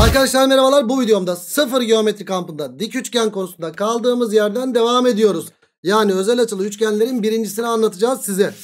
Arkadaşlar merhabalar bu videomda sıfır geometri kampında dik üçgen konusunda kaldığımız yerden devam ediyoruz. Yani özel açılı üçgenlerin birincisini anlatacağız size.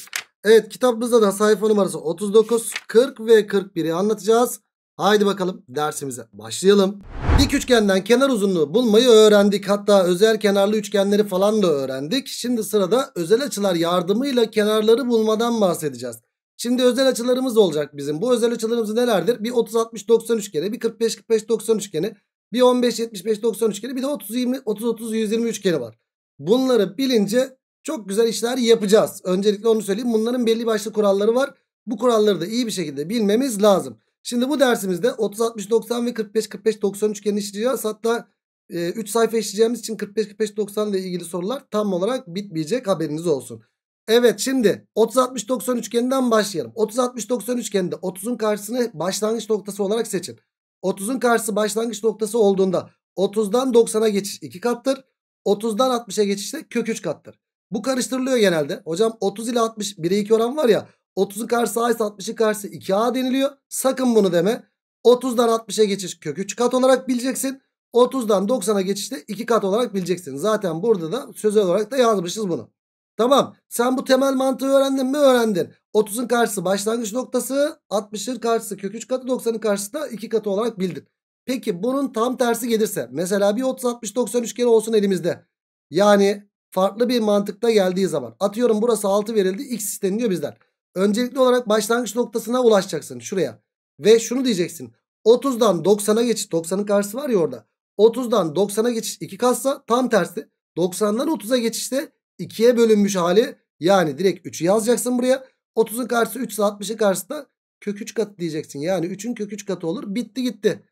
Evet kitabımızda da sayfa numarası 39, 40 ve 41'i anlatacağız. Haydi bakalım dersimize başlayalım. Dik üçgenden kenar uzunluğu bulmayı öğrendik. Hatta özel kenarlı üçgenleri falan da öğrendik. Şimdi sırada özel açılar yardımıyla kenarları bulmadan bahsedeceğiz. Şimdi özel açılarımız olacak bizim. Bu özel açılarımız nelerdir? Bir 30-60-90 üçgeni, bir 45-45-90 üçgeni, bir 15-75-90 üçgeni, bir de 30-30-120 üçgeni var. Bunları bilince çok güzel işler yapacağız. Öncelikle onu söyleyeyim. Bunların belli başlı kuralları var. Bu kuralları da iyi bir şekilde bilmemiz lazım. Şimdi bu dersimizde 30-60-90 ve 45-45-90 üçgeni işleyeceğiz. Hatta e, 3 sayfa işleyeceğimiz için 45-45-90 ile ilgili sorular tam olarak bitmeyecek haberiniz olsun. Evet şimdi 30-60-90 üçgeninden başlayalım. 30-60-90 üçgeninde 30'un karşısını başlangıç noktası olarak seçin. 30'un karşısı başlangıç noktası olduğunda 30'dan 90'a geçiş 2 kattır. 30'dan 60'a geçiş de kök 3 kattır. Bu karıştırılıyor genelde. Hocam 30 ile 60 1'e 2 oran var ya. 30'un karşısı A ise 60'ın karşısı 2A deniliyor. Sakın bunu deme. 30'dan 60'a geçiş kök 3 kat olarak bileceksin. 30'dan 90'a geçişte 2 kat olarak bileceksin. Zaten burada da sözel olarak da yazmışız bunu. Tamam sen bu temel mantığı öğrendin mi öğrendin. 30'un karşısı başlangıç noktası 60'ın karşısı kök 3 katı 90'ın karşısı da 2 katı olarak bildin. Peki bunun tam tersi gelirse mesela bir 30-60-90 üçgeni olsun elimizde. Yani farklı bir mantıkta geldiği zaman atıyorum burası 6 verildi x isteniyor bizden. Öncelikli olarak başlangıç noktasına ulaşacaksın şuraya. Ve şunu diyeceksin 30'dan 90'a geçiş 90'ın karşısı var ya orada. 30'dan 90'a geçiş 2 katsa tam tersi 90'dan 30'a geçişte 2'ye bölünmüş hali yani direkt 3'ü yazacaksın buraya. 30'un karşısı 3 ise 60'ın karşısı da kök 3 katı diyeceksin. Yani 3'ün kök 3 katı olur. Bitti gitti.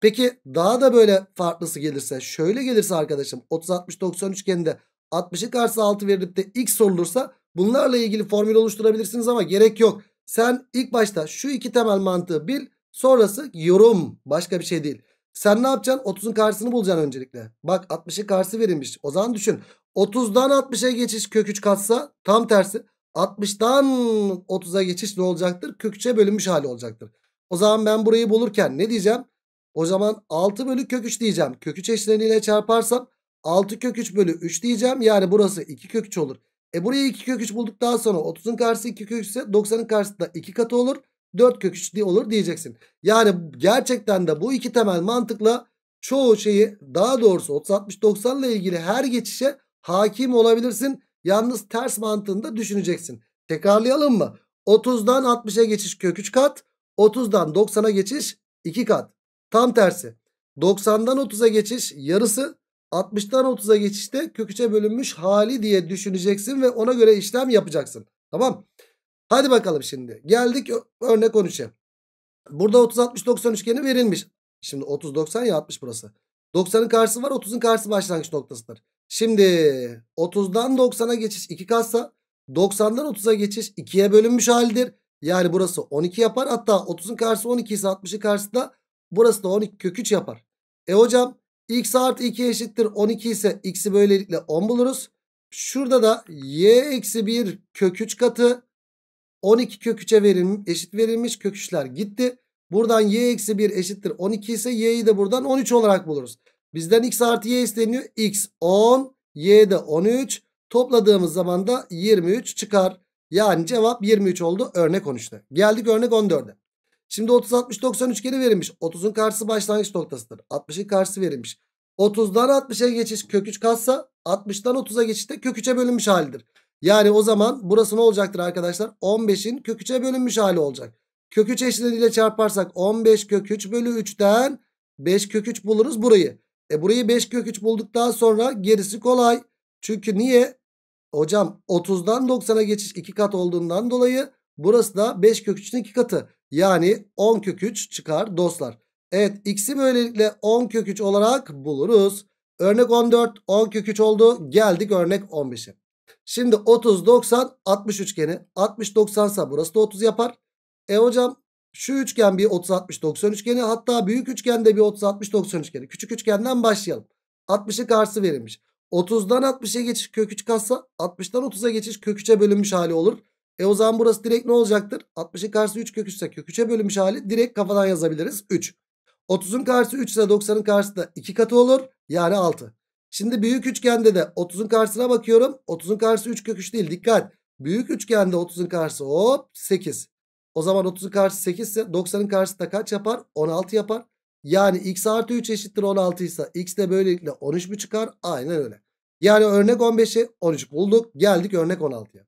Peki daha da böyle farklısı gelirse şöyle gelirse arkadaşım 30 60 90 üçgeninde 60'ın karşısı 6 verilip de x sorulursa bunlarla ilgili formül oluşturabilirsiniz ama gerek yok. Sen ilk başta şu iki temel mantığı bil sonrası yorum başka bir şey değil. Sen ne yapacaksın? 30'un karşısını bulacaksın öncelikle. Bak 60'ın karşısı verilmiş. O zaman düşün. 30'dan 60'a geçiş kök 3 katsa tam tersi. 60'dan 30'a geçiş ne olacaktır? Kök 3'e bölünmüş hali olacaktır. O zaman ben burayı bulurken ne diyeceğim? O zaman 6 bölü kök 3 diyeceğim. Kök 3 eşleniyle çarparsam 6 kök 3 bölü 3 diyeceğim. Yani burası 2 kök 3 olur. E buraya 2 kök 3 bulduktan sonra 30'un karşısı 2 kök 3 ise 90'ın karşısı da 2 katı olur. 4 kök 3 olur diyeceksin. Yani gerçekten de bu iki temel mantıkla çoğu şeyi daha doğrusu 30-60-90 ile ilgili her geçişe hakim olabilirsin. Yalnız ters mantığında düşüneceksin. Tekrarlayalım mı? 30'dan 60'a geçiş kök 3 kat. 30'dan 90'a geçiş 2 kat. Tam tersi. 90'dan 30'a geçiş yarısı. 60'tan 30'a geçişte kök 3'e bölünmüş hali diye düşüneceksin ve ona göre işlem yapacaksın. Tamam. Hadi bakalım şimdi. Geldik örnek 13'e. Burada 30-60-90 üçgeni verilmiş. Şimdi 30-90 ya 60 burası. 90'ın karşısı var 30'un karşısı başlangıç noktasıdır. Şimdi 30'dan 90'a geçiş 2 katsa 90'dan 30'a geçiş 2'ye bölünmüş halidir. Yani burası 12 yapar. Hatta 30'un karşısı 12 ise 60'ın karşısı da burası da 12 kök 3 yapar. E hocam x artı 2 eşittir 12 ise x'i böylelikle 10 buluruz. Şurada da y eksi 1 kök 3 katı 12 kök 3'e verilmiş, eşit verilmiş kök 3'ler gitti. Buradan y eksi 1 eşittir 12 ise y'yi de buradan 13 olarak buluruz. Bizden x artı y isteniyor. x 10 y de 13 topladığımız zaman da 23 çıkar. Yani cevap 23 oldu örnek 13'te. Geldik örnek 14'e. Şimdi 30 60 90 üçgeni verilmiş. 30'un karşısı başlangıç noktasıdır. 60'ın karşısı verilmiş. 30'dan 60'a geçiş kök 3 katsa 60'dan 30'a geçişte kök 3'e bölünmüş halidir. Yani o zaman burası ne olacaktır arkadaşlar? 15'in kök 3'e bölünmüş hali olacak. Kök 3 eşleniyle çarparsak 15 kök 3 bölü 3'ten 5 kök 3 buluruz burayı. E burayı 5 kök 3 bulduktan sonra gerisi kolay. Çünkü niye? Hocam 30'dan 90'a geçiş 2 kat olduğundan dolayı burası da 5 kök 3'ün 2 katı. Yani 10 kök 3 çıkar dostlar. Evet x'i böylelikle 10 kök 3 olarak buluruz. Örnek 14 10 kök 3 oldu. Geldik örnek 15'e. Şimdi 30 90 60 üçgeni. 60 90 ise burası da 30 yapar. E hocam şu üçgen bir 30 60 90 üçgeni. Hatta büyük üçgende bir 30 60 90 üçgeni. Küçük üçgenden başlayalım. 60'ı karşısı verilmiş. 30'dan 60'a geçiş kök 3 katsa 60'dan 30'a geçiş kök 3'e bölünmüş hali olur. E o zaman burası direkt ne olacaktır? 60'ın karşısı 3 kök 3 ise kök 3'e bölünmüş hali direkt kafadan yazabiliriz. 3. 30'un karşısı 3 ise 90'ın karşısı da 2 katı olur. Yani 6. Şimdi büyük üçgende de 30'un karşısına bakıyorum. 30'un karşısı 3 kök 3 değil. Dikkat. Büyük üçgende 30'un karşısı hop 8. O zaman 30'un karşısı 8 ise 90'ın karşısı da kaç yapar? 16 yapar. Yani x artı 3 eşittir 16 ise x de böylelikle 13 mi çıkar? Aynen öyle. Yani örnek 15'i 13 bulduk. Geldik örnek 16'ya.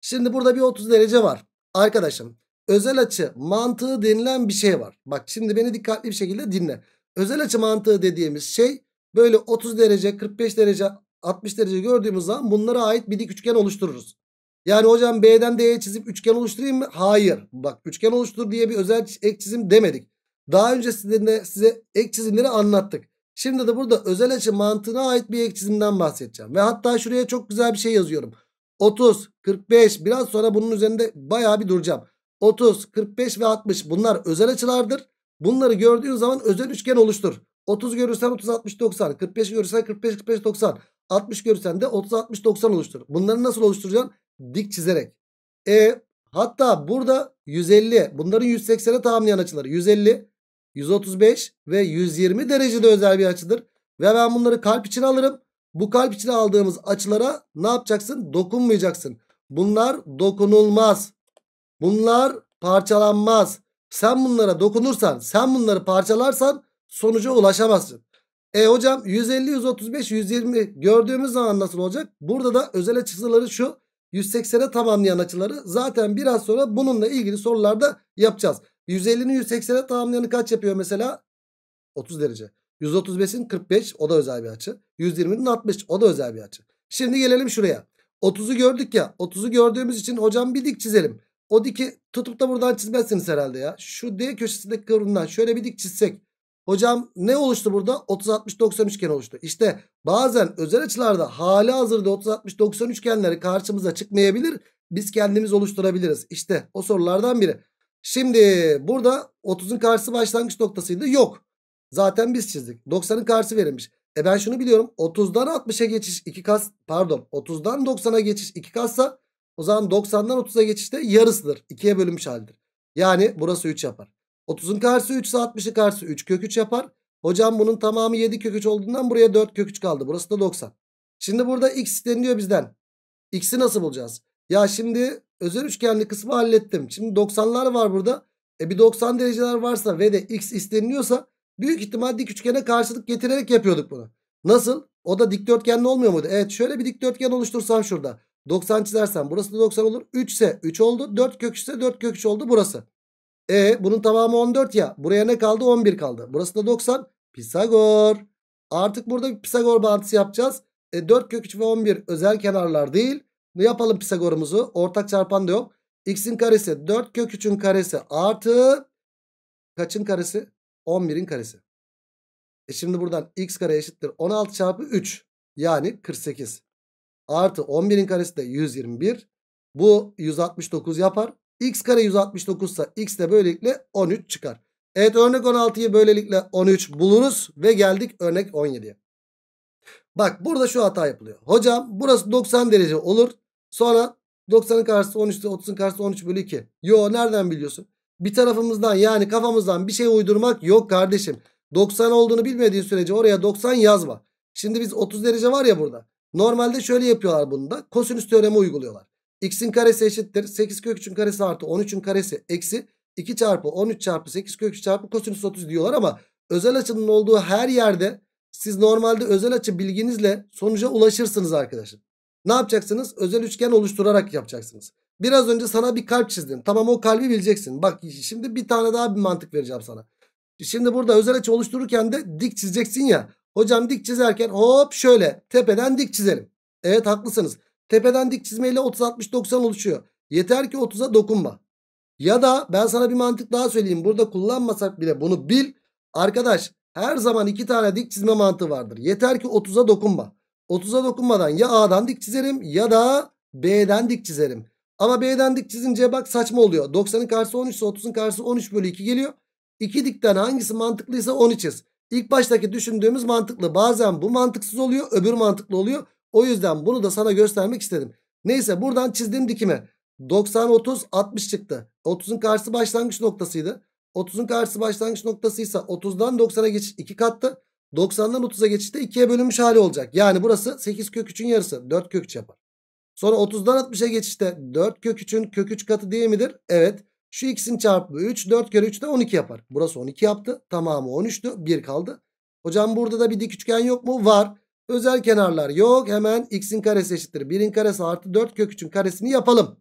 Şimdi burada bir 30 derece var. Arkadaşım özel açı mantığı denilen bir şey var. Bak şimdi beni dikkatli bir şekilde dinle. Özel açı mantığı dediğimiz şey böyle 30 derece 45 derece 60 derece gördüğümüz zaman bunlara ait bir dik üçgen oluştururuz. Yani hocam B'den D'ye çizip üçgen oluşturayım mı? Hayır. Bak üçgen oluştur diye bir özel ek çizim demedik. Daha öncesinde size ek çizimleri anlattık. Şimdi de burada özel açı mantığına ait bir ek çizimden bahsedeceğim. Ve hatta şuraya çok güzel bir şey yazıyorum. 30, 45 biraz sonra bunun üzerinde bayağı bir duracağım. 30, 45 ve 60 bunlar özel açılardır. Bunları gördüğün zaman özel üçgen oluştur. 30 görürsen 30, 60, 90. 45 görürsen 45, 45, 90. 60 görürsen de 30, 60, 90 oluştur. Bunları nasıl oluşturacaksın? Dik çizerek. E hatta burada 150 bunların 180'e tamamlayan açıları 150, 135 ve 120 derecede özel bir açıdır. Ve ben bunları kalp için alırım. Bu kalp içine aldığımız açılara ne yapacaksın? Dokunmayacaksın. Bunlar dokunulmaz. Bunlar parçalanmaz. Sen bunlara dokunursan, sen bunları parçalarsan sonuca ulaşamazsın. E hocam 150, 135, 120 gördüğümüz zaman nasıl olacak? Burada da özel açıları şu 180'e tamamlayan açıları zaten biraz sonra bununla ilgili sorularda yapacağız. 150'nin 180'e tamamlayanı kaç yapıyor mesela? 30 derece. 135'in 45 o da özel bir açı. 120'nin 60 o da özel bir açı. Şimdi gelelim şuraya. 30'u gördük ya. 30'u gördüğümüz için hocam bir dik çizelim. O diki tutup da buradan çizmezsiniz herhalde ya. Şu D köşesindeki kıvrımdan şöyle bir dik çizsek. Hocam ne oluştu burada? 30 60 90 üçgen oluştu. İşte bazen özel açılarda hali hazırda 30 60 90 üçgenleri karşımıza çıkmayabilir. Biz kendimiz oluşturabiliriz. İşte o sorulardan biri. Şimdi burada 30'un karşısı başlangıç noktasıydı. Yok. Zaten biz çizdik. 90'ın karşısı verilmiş. E ben şunu biliyorum. 30'dan 60'a geçiş 2 kas pardon 30'dan 90'a geçiş 2 kassa o zaman 90'dan 30'a geçişte yarısıdır. 2'ye bölünmüş haldir. Yani burası 3 yapar. 30'un karşısı 3 ise 60'ın karşısı 3 kök 3 yapar. Hocam bunun tamamı 7 kök 3 olduğundan buraya 4 kök 3 kaldı. Burası da 90. Şimdi burada x isteniyor bizden. X'i nasıl bulacağız? Ya şimdi özel üçgenli kısmı hallettim. Şimdi 90'lar var burada. E bir 90 dereceler varsa ve de x isteniliyorsa büyük ihtimal dik üçgene karşılık getirerek yapıyorduk bunu. Nasıl? O da dikdörtgenli olmuyor muydu? Evet şöyle bir dikdörtgen oluştursam şurada. 90 çizersem burası da 90 olur. 3 ise 3 oldu. 4 kök 3 ise 4 kök 3 oldu burası. E bunun tamamı 14 ya. Buraya ne kaldı? 11 kaldı. Burası da 90. Pisagor. Artık burada Pisagor bağıntısı yapacağız. E 4 kök 3 ve 11 özel kenarlar değil. Ne yapalım Pisagor'umuzu? Ortak çarpan da yok. X'in karesi 4 kök 3'ün karesi artı kaçın karesi? 11'in karesi. E şimdi buradan x kare eşittir 16 çarpı 3 yani 48 artı 11'in karesi de 121 bu 169 yapar. X kare 169 ise x de böylelikle 13 çıkar. Evet örnek 16'yı böylelikle 13 buluruz ve geldik örnek 17'ye. Bak burada şu hata yapılıyor. Hocam burası 90 derece olur. Sonra 90'ın karşısı 13 30'un karşısı 13 bölü 2. Yo nereden biliyorsun? Bir tarafımızdan yani kafamızdan bir şey uydurmak yok kardeşim. 90 olduğunu bilmediğin sürece oraya 90 yazma. Şimdi biz 30 derece var ya burada. Normalde şöyle yapıyorlar bunu da. Kosinüs teoremi uyguluyorlar. X'in karesi eşittir. 8 kök 3'ün karesi artı 13'ün karesi eksi 2 çarpı 13 çarpı 8 kök 3 çarpı kosinüs 30 diyorlar ama özel açının olduğu her yerde siz normalde özel açı bilginizle sonuca ulaşırsınız arkadaşlar. Ne yapacaksınız? Özel üçgen oluşturarak yapacaksınız. Biraz önce sana bir kalp çizdim. Tamam o kalbi bileceksin. Bak şimdi bir tane daha bir mantık vereceğim sana. Şimdi burada özel açı oluştururken de dik çizeceksin ya. Hocam dik çizerken hop şöyle tepeden dik çizelim. Evet haklısınız. Tepeden dik çizmeyle 30 60 90 oluşuyor. Yeter ki 30'a dokunma. Ya da ben sana bir mantık daha söyleyeyim. Burada kullanmasak bile bunu bil. Arkadaş her zaman iki tane dik çizme mantığı vardır. Yeter ki 30'a dokunma. 30'a dokunmadan ya A'dan dik çizerim ya da B'den dik çizerim. Ama B'den dik çizince bak saçma oluyor. 90'ın karşısı 13 ise 30'un karşısı 13 bölü 2 geliyor. İki dikten hangisi mantıklıysa onu çiz. İlk baştaki düşündüğümüz mantıklı. Bazen bu mantıksız oluyor öbür mantıklı oluyor. O yüzden bunu da sana göstermek istedim. Neyse buradan çizdiğim dikime 90 30 60 çıktı. 30'un karşısı başlangıç noktasıydı. 30'un karşısı başlangıç noktasıysa 30'dan 90'a geçiş 2 kattı. 90'dan 30'a geçişte 2'ye bölünmüş hali olacak. Yani burası 8 kök 3'ün yarısı. 4 kök 3 yapar. Sonra 30'dan 60'a geçişte 4 kök 3'ün kök 3 katı değil midir? Evet. Şu x'in çarpımı 3. 4 kere 3 de 12 yapar. Burası 12 yaptı. Tamamı 13'tü. 1 kaldı. Hocam burada da bir dik üçgen yok mu? Var. Özel kenarlar yok. Hemen x'in karesi eşittir. 1'in karesi artı 4 kök 3'ün karesini yapalım.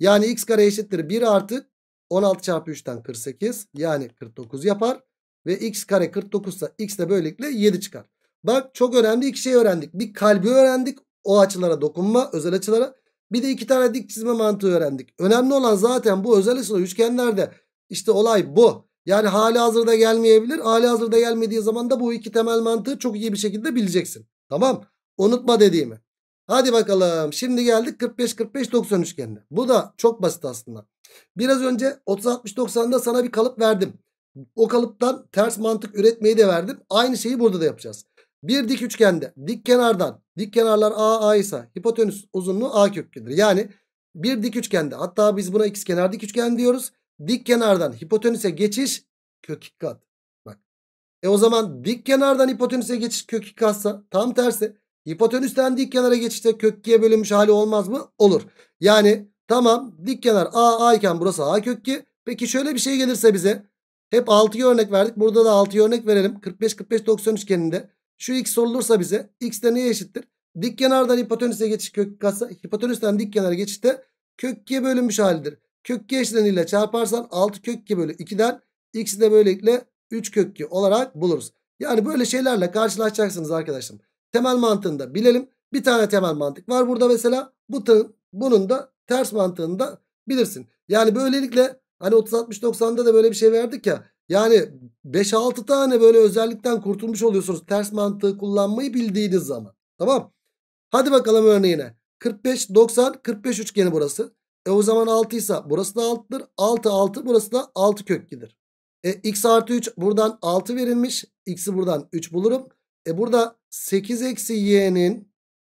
Yani x kare eşittir 1 artı 16 çarpı 3'ten 48. Yani 49 yapar. Ve x kare 49 ise x de böylelikle 7 çıkar. Bak çok önemli iki şey öğrendik. Bir kalbi öğrendik. O açılara dokunma özel açılara. Bir de iki tane dik çizme mantığı öğrendik. Önemli olan zaten bu özel açılı üçgenlerde işte olay bu. Yani hali hazırda gelmeyebilir. Hali hazırda gelmediği zaman da bu iki temel mantığı çok iyi bir şekilde bileceksin. Tamam. Unutma dediğimi. Hadi bakalım. Şimdi geldik 45-45-90 üçgenine. Bu da çok basit aslında. Biraz önce 30-60-90'da sana bir kalıp verdim. O kalıptan ters mantık üretmeyi de verdim. Aynı şeyi burada da yapacağız. Bir dik üçgende dik kenardan dik kenarlar A A ise hipotenüs uzunluğu A köküdür. Yani bir dik üçgende hatta biz buna x kenar dik üçgen diyoruz. Dik kenardan hipotenüse geçiş kök 2 kat. E o zaman dik kenardan hipotenüse geçiş kök 2 katsa tam tersi. Hipotenüsten dik kenara geçişte kök 2'ye bölünmüş hali olmaz mı? Olur. Yani tamam dik kenar A A iken burası A kök 2. Peki şöyle bir şey gelirse bize hep 6'ya örnek verdik. Burada da 6'ya örnek verelim. 45 45 90 üçgeninde şu x sorulursa bize x de neye eşittir? Dik kenardan hipotenüse geçiş kök katsa hipotenüsten dik kenara geçişte kök 2'ye bölünmüş halidir. Kök 2 eşleniyle çarparsan 6 kök 2 bölü 2'den x'i de böylelikle 3 kök 2 olarak buluruz. Yani böyle şeylerle karşılaşacaksınız arkadaşlar. Temel mantığını da bilelim. Bir tane temel mantık var burada mesela. Bu bunun da ters mantığını da bilirsin. Yani böylelikle hani 30 60 90'da da böyle bir şey verdik ya. Yani 5-6 tane böyle özellikten kurtulmuş oluyorsunuz. Ters mantığı kullanmayı bildiğiniz zaman. Tamam. Hadi bakalım örneğine. 45 90 45 üçgeni burası. E o zaman 6 ise burası da 6'dır. 6 6 burası da 6 kök 2'dir. E x artı 3 buradan 6 verilmiş. X'i buradan 3 bulurum. E burada 8 eksi y'nin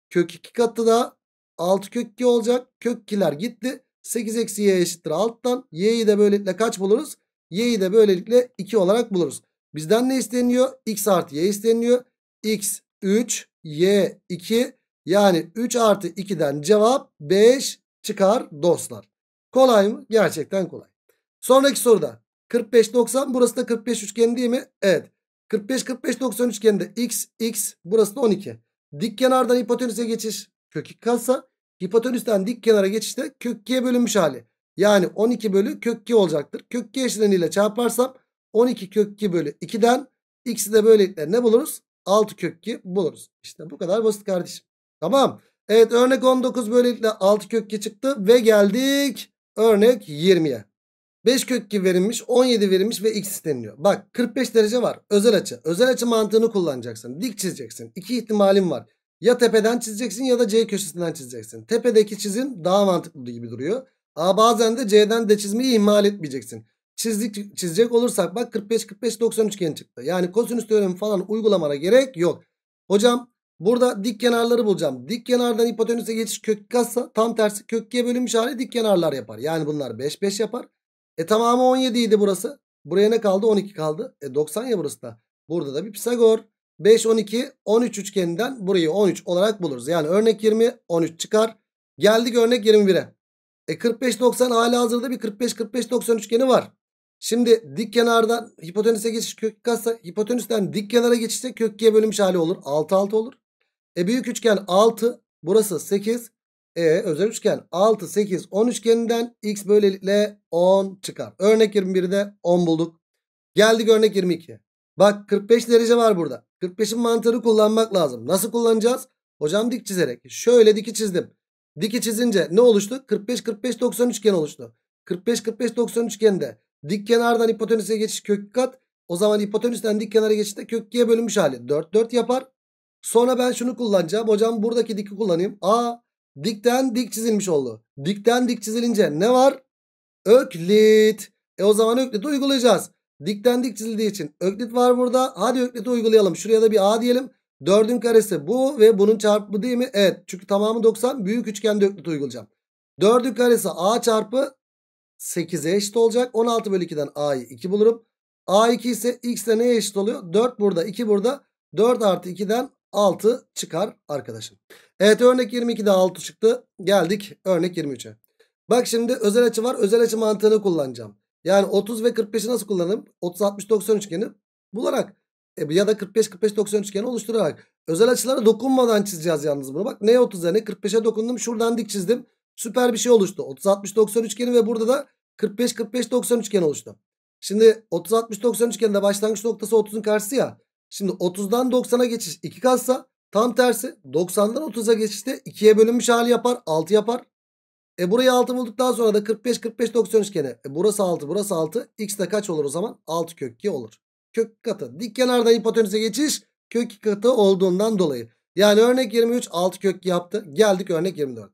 kök 2 katı da 6 kök 2 olacak. Kök 2'ler gitti. 8 eksi y eşittir alttan. Y'yi de böylelikle kaç buluruz? Y'yi de böylelikle 2 olarak buluruz. Bizden ne isteniyor? X artı y isteniyor. X 3, y 2. Yani 3 artı 2'den cevap 5 çıkar dostlar. Kolay mı? Gerçekten kolay. Sonraki soruda 45-90 burası da 45 üçgeni değil mi? Evet. 45-45-90 üçgeninde x, x burası da 12. Dik kenardan hipotenüse geçiş kök 2 kalsa hipotenüsten dik kenara geçişte kök 2'ye bölünmüş hali. Yani 12 bölü kök 2 olacaktır. Kök 2 eşleniyle çarparsam 12 kök 2 bölü 2'den x'i de böylelikle ne buluruz? 6 kök 2 buluruz. İşte bu kadar basit kardeşim. Tamam. Evet örnek 19 böylelikle 6 kök 2 çıktı ve geldik örnek 20'ye. 5 kök 2 verilmiş 17 verilmiş ve x isteniliyor. Bak 45 derece var özel açı. Özel açı mantığını kullanacaksın. Dik çizeceksin. İki ihtimalin var. Ya tepeden çizeceksin ya da C köşesinden çizeceksin. Tepedeki çizim daha mantıklı gibi duruyor. Ama bazen de C'den de çizmeyi ihmal etmeyeceksin. Çizdik, çizecek olursak bak 45-45-90 üçgen çıktı. Yani kosinüs teoremi falan uygulamana gerek yok. Hocam burada dik kenarları bulacağım. Dik kenardan hipotenüse geçiş kök katsa tam tersi kök 2'ye bölünmüş hali dik kenarlar yapar. Yani bunlar 5-5 yapar. E tamamı 17 idi burası. Buraya ne kaldı? 12 kaldı. E 90 ya burası da. Burada da bir Pisagor. 5, 12, 13 üçgeninden burayı 13 olarak buluruz. Yani örnek 20, 13 çıkar. Geldik örnek 21'e. E 45, 90 hala hazırda bir 45, 45, 90 üçgeni var. Şimdi dik kenardan hipotenüse geçiş kök katsa hipotenüsten dik kenara geçişte kök 2'ye bölünmüş hali olur. 6, 6 olur. E büyük üçgen 6, burası 8. E özel üçgen 6, 8, 10 üçgeninden x böylelikle 10 çıkar. Örnek 21'de 10 bulduk. Geldik örnek 22. Bak 45 derece var burada. 45'in mantığını kullanmak lazım. Nasıl kullanacağız? Hocam dik çizerek. Şöyle diki çizdim. Diki çizince ne oluştu? 45 45 90 üçgen oluştu. 45 45 90 üçgende dik kenardan hipotenüse geçiş kök kat. O zaman hipotenüsten dik kenara geçişte kök 2'ye bölünmüş hali 4 4 yapar. Sonra ben şunu kullanacağım. Hocam buradaki diki kullanayım. A dikten dik çizilmiş oldu. Dikten dik çizilince ne var? Öklit. E o zaman ökliti uygulayacağız. Dikten dik çizildiği için öklit var burada. Hadi ökliti uygulayalım. Şuraya da bir A diyelim. 4'ün karesi bu ve bunun çarpımı değil mi? Evet. Çünkü tamamı 90. Büyük üçgende öklit uygulayacağım. 4'ün karesi A çarpı 8'e eşit olacak. 16 bölü 2'den a'yı 2 bulurum. a2 ise x de neye eşit oluyor? 4 burada 2 burada. 4 artı 2'den 6 çıkar arkadaşım. Evet örnek 22'de 6 çıktı. Geldik örnek 23'e. Bak şimdi özel açı var. Özel açı mantığını kullanacağım. Yani 30 ve 45'i nasıl kullanırım? 30 60 90 üçgeni bularak e, ya da 45 45 90 üçgeni oluşturarak özel açılara dokunmadan çizeceğiz yalnız bunu. Bak ne 30'a ne 45'e dokundum. Şuradan dik çizdim. Süper bir şey oluştu. 30 60 90 üçgeni ve burada da 45 45 90 üçgeni oluştu. Şimdi 30 60 90 üçgeninde başlangıç noktası 30'un karşısı ya. Şimdi 30'dan 90'a geçiş 2 katsa tam tersi 90'dan 30'a geçişte 2'ye bölünmüş hali yapar 6 yapar. E burayı 6 bulduktan sonra da 45 45 90 üçgeni. E burası 6 burası 6. X de kaç olur o zaman? 6 kök 2 olur. Kök katı. Dik kenardan hipotenüse geçiş kök 2 katı olduğundan dolayı. Yani örnek 23 6 kök 2 yaptı. Geldik örnek 24.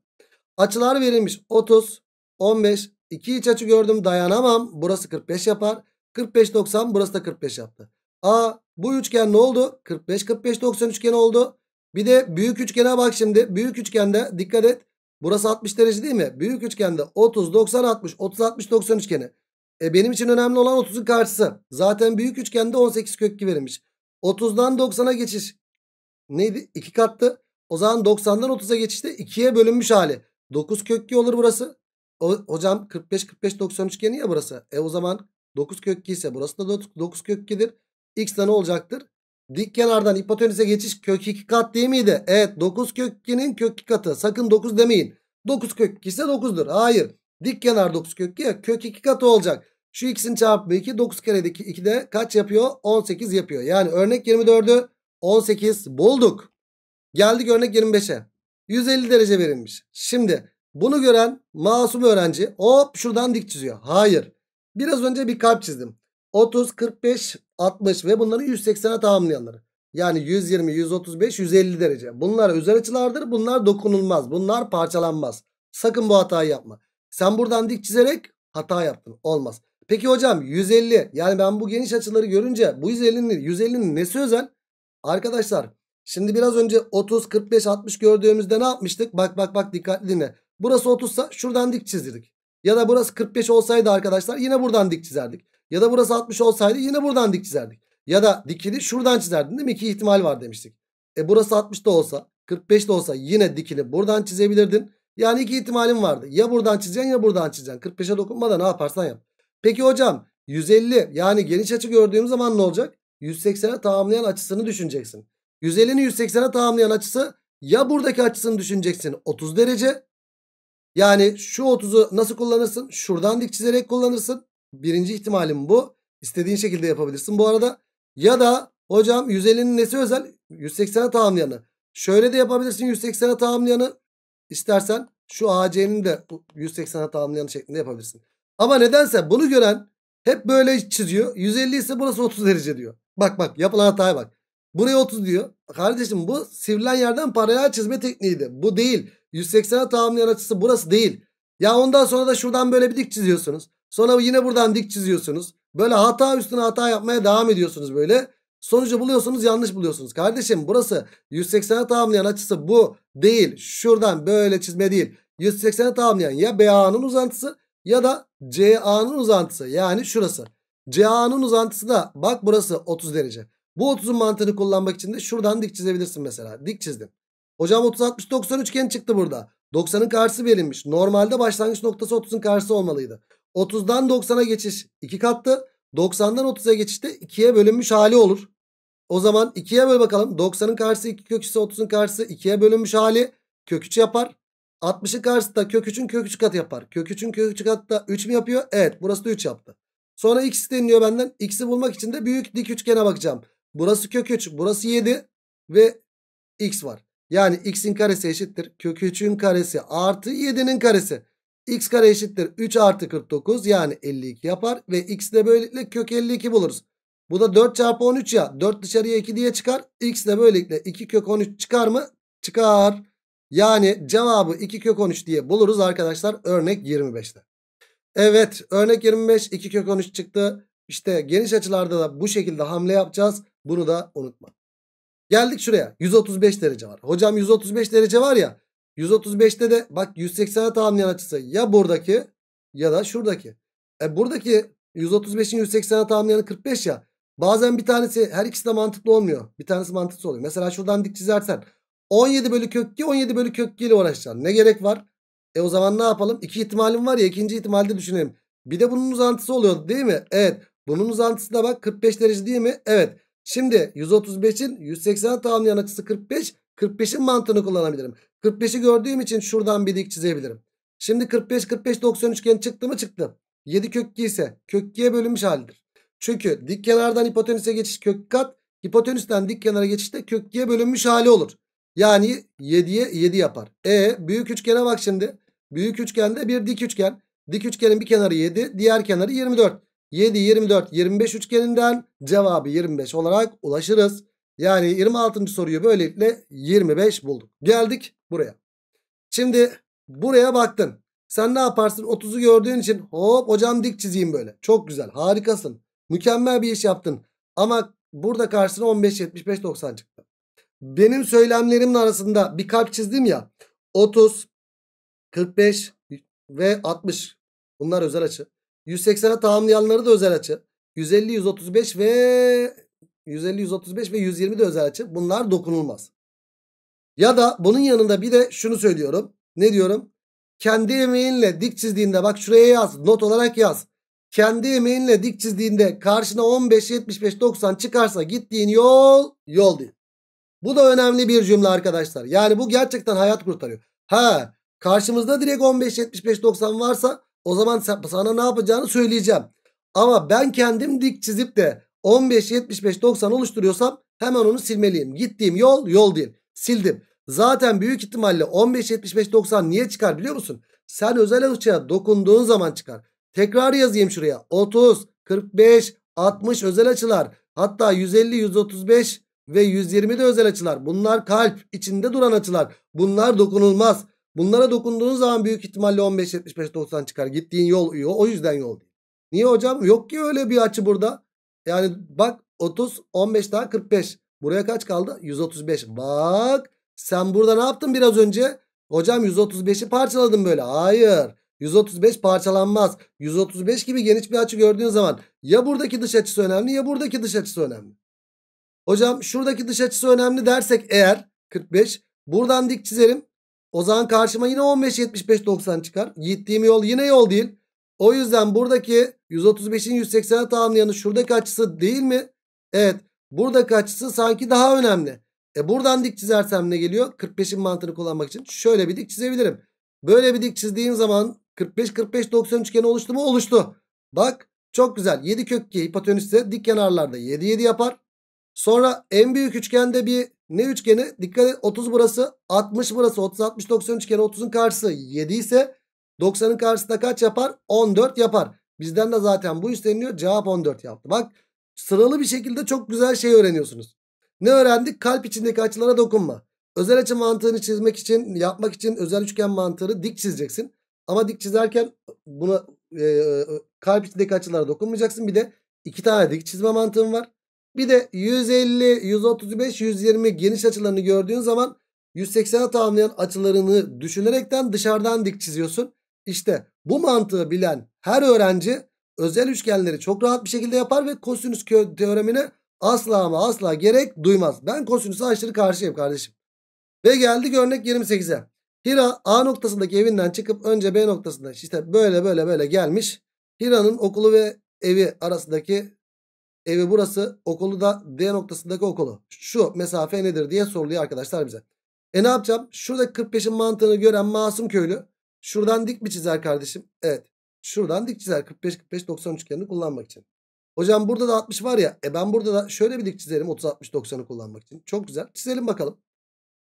Açılar verilmiş 30 15 2 iç açı gördüm dayanamam. Burası 45 yapar. 45 90 burası da 45 yaptı. A bu üçgen ne oldu? 45 45 90 üçgen oldu. Bir de büyük üçgene bak şimdi. Büyük üçgende dikkat et. Burası 60 derece değil mi? Büyük üçgende 30 90 60 30 60 90 üçgeni. E benim için önemli olan 30'un karşısı. Zaten büyük üçgende 18 kök 2 verilmiş. 30'dan 90'a geçiş neydi? 2 kattı. O zaman 90'dan 30'a geçişte 2'ye bölünmüş hali. 9 kök 2 olur burası. O, hocam 45 45 90 üçgeni ya burası. E o zaman 9 kök 2 ise burası da 9 kök 2'dir. X de ne olacaktır? Dik kenardan hipotenüse geçiş kök 2 kat değil miydi? Evet 9 kök 2'nin kök 2 katı. Sakın 9 demeyin. 9 kök 2 ise 9'dur. Hayır. Dik kenar 9 kök 2 ya kök 2 katı olacak. Şu x'in çarpımı 2 9 keredeki 2 de kaç yapıyor? 18 yapıyor. Yani örnek 24'ü 18 bulduk. Geldik örnek 25'e. 150 derece verilmiş. Şimdi bunu gören masum öğrenci hop şuradan dik çiziyor. Hayır. Biraz önce bir kalp çizdim. 30, 45, 60 ve bunları 180'e tamamlayanları. Yani 120, 135, 150 derece. Bunlar özel açılardır. Bunlar dokunulmaz. Bunlar parçalanmaz. Sakın bu hatayı yapma. Sen buradan dik çizerek hata yaptın. Olmaz. Peki hocam 150 yani ben bu geniş açıları görünce bu 150'nin 150'nin nesi özel? Arkadaşlar şimdi biraz önce 30, 45, 60 gördüğümüzde ne yapmıştık? Bak bak bak dikkatli dinle. Burası 30 ise şuradan dik çizdirdik. Ya da burası 45 olsaydı arkadaşlar yine buradan dik çizerdik. Ya da burası 60 olsaydı yine buradan dik çizerdik. Ya da dikili şuradan çizerdin değil mi? İki ihtimal var demiştik. E burası 60 da olsa 45 de olsa yine dikili buradan çizebilirdin. Yani iki ihtimalin vardı. Ya buradan çizeceksin ya buradan çizeceksin. 45'e dokunma ne yaparsan yap. Peki hocam 150 yani geniş açı gördüğüm zaman ne olacak? 180'e tamamlayan açısını düşüneceksin. 150'ni 180'e tamamlayan açısı ya buradaki açısını düşüneceksin 30 derece. Yani şu 30'u nasıl kullanırsın? Şuradan dik çizerek kullanırsın. Birinci ihtimalim bu. İstediğin şekilde yapabilirsin bu arada. Ya da hocam 150'nin nesi özel? 180'e tamamlayanı. Şöyle de yapabilirsin 180'e tamamlayanı. İstersen şu AC'nin de 180'e tamamlayanı şeklinde yapabilirsin. Ama nedense bunu gören hep böyle çiziyor. 150 ise burası 30 derece diyor. Bak bak yapılan hataya bak. Buraya 30 diyor. Kardeşim bu sivrilen yerden paralel çizme tekniğiydi. Bu değil. 180'e tamamlayan açısı burası değil. Ya ondan sonra da şuradan böyle bir dik çiziyorsunuz. Sonra yine buradan dik çiziyorsunuz. Böyle hata üstüne hata yapmaya devam ediyorsunuz böyle. Sonucu buluyorsunuz yanlış buluyorsunuz. Kardeşim burası 180'e tamamlayan açısı bu değil. Şuradan böyle çizme değil. 180'e tamamlayan ya BA'nın uzantısı ya da CA'nın uzantısı. Yani şurası. CA'nın uzantısı da bak burası 30 derece. Bu 30'un mantığını kullanmak için de şuradan dik çizebilirsin mesela. Dik çizdim. Hocam 30 60 90 üçgen çıktı burada. 90'ın karşısı verilmiş. Normalde başlangıç noktası 30'un karşısı olmalıydı. 30'dan 90'a geçiş 2 kattı. 90'dan 30'a geçişte 2'ye bölünmüş hali olur. O zaman 2'ye böl bakalım. 90'ın karşısı 2 kök ise 30'un karşısı 2'ye bölünmüş hali kök 3 yapar. 60'ın karşısı da kök 3'ün kök 3 katı yapar. Kök 3'ün kök 3 katı da 3 mü yapıyor? Evet burası da 3 yaptı. Sonra x isteniyor benden. X'i bulmak için de büyük dik üçgene bakacağım. Burası kök 3 burası 7 ve x var. Yani x'in karesi eşittir. Kök 3'ün karesi artı 7'nin karesi x kare eşittir 3 artı 49 yani 52 yapar. Ve x de böylelikle kök 52 buluruz. Bu da 4 çarpı 13 ya. 4 dışarıya 2 diye çıkar. X de böylelikle 2 kök 13 çıkar mı? Çıkar. Yani cevabı 2 kök 13 diye buluruz arkadaşlar örnek 25'te. Evet örnek 25 2 kök 13 çıktı. İşte geniş açılarda da bu şekilde hamle yapacağız. Bunu da unutma. Geldik şuraya 135 derece var. Hocam 135 derece var ya 135'te de bak 180'e tamamlayan açısı ya buradaki ya da şuradaki. E buradaki 135'in 180'e tamamlayanı 45 ya. Bazen bir tanesi her ikisi de mantıklı olmuyor. Bir tanesi mantıksız oluyor. Mesela şuradan dik çizersen 17 bölü kök 2 17 bölü kök 2 ile uğraşacaksın. Ne gerek var? E o zaman ne yapalım? İki ihtimalim var ya ikinci ihtimalde düşünelim. Bir de bunun uzantısı oluyor değil mi? Evet. Bunun uzantısı da bak 45 derece değil mi? Evet. Şimdi 135'in 180'e tamamlayan açısı 45. 45'in mantığını kullanabilirim. 45'i gördüğüm için şuradan bir dik çizebilirim. Şimdi 45 45 90 üçgen çıktı mı çıktı. 7 kök 2 ise kök 2'ye bölünmüş halidir. Çünkü dik kenardan hipotenüse geçiş kök kat. Hipotenüsten dik kenara geçişte kök 2'ye bölünmüş hali olur. Yani 7'ye 7 yapar. E büyük üçgene bak şimdi. Büyük üçgende bir dik üçgen. Dik üçgenin bir kenarı 7 diğer kenarı 24. 7 24 25 üçgeninden cevabı 25 olarak ulaşırız. Yani 26. soruyu böylelikle 25 bulduk. Geldik buraya. Şimdi buraya baktın. Sen ne yaparsın? 30'u gördüğün için hop hocam dik çizeyim böyle. Çok güzel harikasın. Mükemmel bir iş yaptın. Ama burada karşısına 15 75 90 çıktı. Benim söylemlerimin arasında bir kalp çizdim ya. 30 45 ve 60 bunlar özel açı. 180'e tamamlayanları da özel açı. 150 135 ve 150 135 ve 120 de özel açı. Bunlar dokunulmaz. Ya da bunun yanında bir de şunu söylüyorum. Ne diyorum? Kendi emeğinle dik çizdiğinde bak şuraya yaz. Not olarak yaz. Kendi emeğinle dik çizdiğinde karşına 15 75 90 çıkarsa gittiğin yol yol değil. Bu da önemli bir cümle arkadaşlar. Yani bu gerçekten hayat kurtarıyor. Ha karşımızda direkt 15 75 90 varsa o zaman sana ne yapacağını söyleyeceğim. Ama ben kendim dik çizip de 15 75 90 oluşturuyorsam hemen onu silmeliyim. Gittiğim yol yol değil. Sildim. Zaten büyük ihtimalle 15 75 90 niye çıkar biliyor musun? Sen özel açıya dokunduğun zaman çıkar. Tekrar yazayım şuraya. 30, 45, 60 özel açılar. Hatta 150, 135 ve 120 de özel açılar. Bunlar kalp içinde duran açılar. Bunlar dokunulmaz. Bunlara dokunduğun zaman büyük ihtimalle 15, 75, 90 çıkar. Gittiğin yol o yüzden yol. Niye hocam? Yok ki öyle bir açı burada. Yani bak 30, 15 daha 45. Buraya kaç kaldı? 135. Bak sen burada ne yaptın biraz önce? Hocam 135'i parçaladım böyle. Hayır. 135 parçalanmaz. 135 gibi geniş bir açı gördüğün zaman ya buradaki dış açısı önemli ya buradaki dış açısı önemli. Hocam şuradaki dış açısı önemli dersek eğer 45 buradan dik çizerim. O zaman karşıma yine 15 75 90 çıkar. Gittiğim yol yine yol değil. O yüzden buradaki 135'in 180'e tamamlayanı şuradaki açısı değil mi? Evet. Buradaki açısı sanki daha önemli. E buradan dik çizersem ne geliyor? 45'in mantığını kullanmak için şöyle bir dik çizebilirim. Böyle bir dik çizdiğim zaman 45 45 90 üçgeni oluştu mu? Oluştu. Bak çok güzel. 7 kök 2 hipotenüste dik kenarlarda 7 7 yapar. Sonra en büyük üçgende bir ne üçgeni? Dikkat et 30 burası 60 burası 30 60 90 üçgeni 30'un karşısı 7 ise 90'ın karşısında kaç yapar? 14 yapar. Bizden de zaten bu isteniyor. Cevap 14 yaptı. Bak sıralı bir şekilde çok güzel şey öğreniyorsunuz. Ne öğrendik? Kalp içindeki açılara dokunma. Özel açı mantığını çizmek için, yapmak için özel üçgen mantığını dik çizeceksin. Ama dik çizerken buna e, kalp içindeki açılara dokunmayacaksın. Bir de iki tane dik çizme mantığım var. Bir de 150, 135, 120 geniş açılarını gördüğün zaman 180'e tamamlayan açılarını düşünerekten dışarıdan dik çiziyorsun. İşte bu mantığı bilen her öğrenci özel üçgenleri çok rahat bir şekilde yapar ve kosinüs teoremine asla ama asla gerek duymaz. Ben kosinüse aşırı karşıyım kardeşim. Ve geldik örnek 28'e. Hira A noktasındaki evinden çıkıp önce B noktasında işte böyle böyle böyle gelmiş. Hira'nın okulu ve evi arasındaki evi burası okulu da D noktasındaki okulu. Şu mesafe nedir diye soruluyor arkadaşlar bize. E ne yapacağım? Şurada 45'in mantığını gören masum köylü şuradan dik mi çizer kardeşim? Evet. Şuradan dik çizer 45 45 90 üçgenini kullanmak için. Hocam burada da 60 var ya. E ben burada da şöyle bir dik çizelim 30 60 90'ı kullanmak için. Çok güzel. Çizelim bakalım.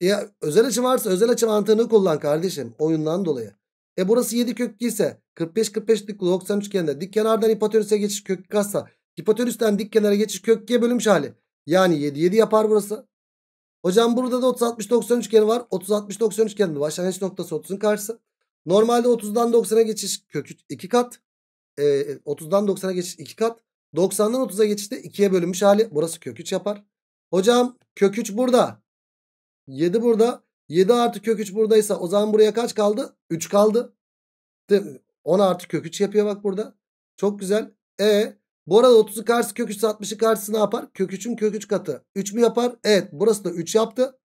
Ya özel açı varsa özel açı mantığını kullan kardeşim oyundan dolayı. E burası 7 kök ise 45 45 dik 90 üçgende dik kenardan hipotenüse geçiş kök kassa hipotenüsten dik kenara geçiş kök 2'ye bölünmüş hali. Yani 7 7 yapar burası. Hocam burada da 30 60 90 üçgeni var. 30 60 90 üçgeninde başlangıç noktası 30'un karşısı. Normalde 30'dan 90'a geçiş kök 2 kat. E, 30'dan 90'a geçiş 2 kat. 90'dan 30'a geçişte 2'ye bölünmüş hali. Burası kök 3 yapar. Hocam kök 3 burada. 7 burada. 7 artı kök 3 buradaysa o zaman buraya kaç kaldı? 3 kaldı. 10 artı kök 3 yapıyor bak burada. Çok güzel. E bu arada 30'u karşısı kök 3 60'ı karşısı ne yapar? Kök 3'ün kök 3 katı. 3 mü yapar? Evet burası da 3 yaptı.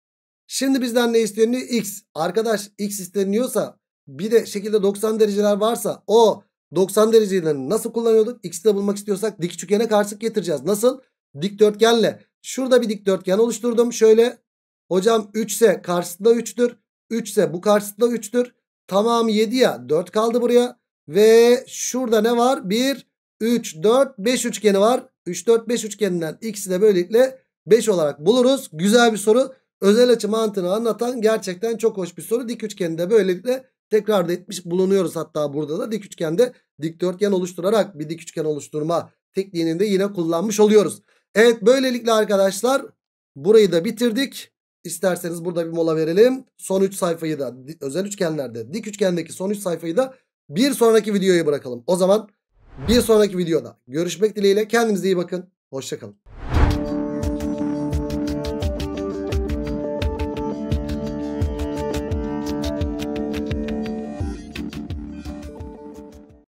Şimdi bizden ne isteniyor? X. Arkadaş X isteniyorsa bir de şekilde 90 dereceler varsa o 90 derecelerini nasıl kullanıyorduk? X'i de bulmak istiyorsak dik üçgene karşılık getireceğiz. Nasıl? Dikdörtgenle. Şurada bir dikdörtgen oluşturdum. Şöyle hocam 3 ise karşısında 3'tür. 3 ise bu karşısında 3'tür. Tamamı 7 ya 4 kaldı buraya. Ve şurada ne var? 1, 3, 4, 5 üçgeni var. 3, 4, 5 üçgeninden x'i de böylelikle 5 olarak buluruz. Güzel bir soru. Özel açı mantığını anlatan gerçekten çok hoş bir soru. Dik üçgeni de böylelikle tekrar da etmiş bulunuyoruz. Hatta burada da dik üçgende dikdörtgen oluşturarak bir dik üçgen oluşturma tekniğini de yine kullanmış oluyoruz. Evet böylelikle arkadaşlar burayı da bitirdik. İsterseniz burada bir mola verelim. Son 3 sayfayı da özel üçgenlerde dik üçgendeki son 3 sayfayı da bir sonraki videoya bırakalım. O zaman bir sonraki videoda görüşmek dileğiyle kendinize iyi bakın. Hoşçakalın.